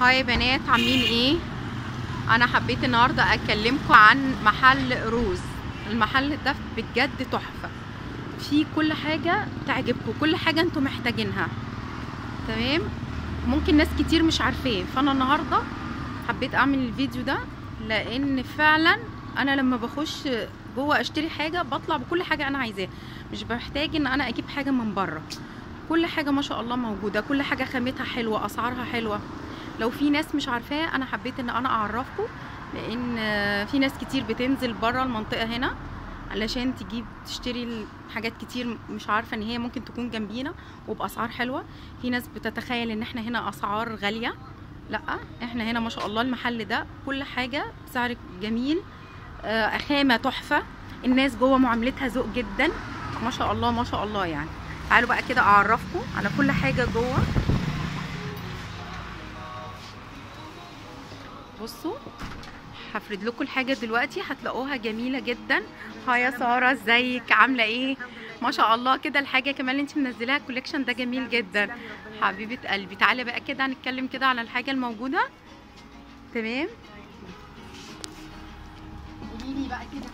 هاي بنات عاملين إيه؟ أنا حبيت النهارده أكلمكم عن محل روز. المحل ده بجد تحفة. فيه كل حاجة تعجبكم كل حاجة أنتم محتاجينها. تمام؟ ممكن ناس كتير مش عارفاه. فأنا النهارده حبيت أعمل الفيديو ده لأن فعلا أنا لما بخش جوه أشتري حاجة بطلع بكل حاجة أنا عايزاها. مش بحتاج إن أنا أجيب حاجة من بره. كل حاجة ما شاء الله موجودة كل حاجة خامتها حلوة أسعارها حلوة. لو في ناس مش عارفاه أنا حبيت إن أنا أعرفكم لأن في ناس كتير بتنزل بره المنطقة هنا علشان تجيب تشتري حاجات كتير مش عارفة إن هي ممكن تكون جنبينا وبأسعار حلوة. في ناس بتتخيل إن إحنا هنا أسعار غالية. لأ إحنا هنا ما شاء الله المحل ده كل حاجة بسعر جميل آه خامة تحفة. الناس جوه معاملتها ذوق جدا. ما شاء الله ما شاء الله يعني. تعالوا بقى كده أعرفكم على كل حاجة جوه. بصوا هفرد لكم الحاجة دلوقتي هتلاقوها جميلة جدا. هاي يا سارة ازيك؟ عاملة إيه؟ ما شاء الله كده الحاجة كمان اللي انت منزلاها الكوليكشن ده جميل جدا. حبيبة قلبي تعالي بقى كده هنتكلم كده على الحاجة الموجودة. تمام؟ قولي لي بقى كده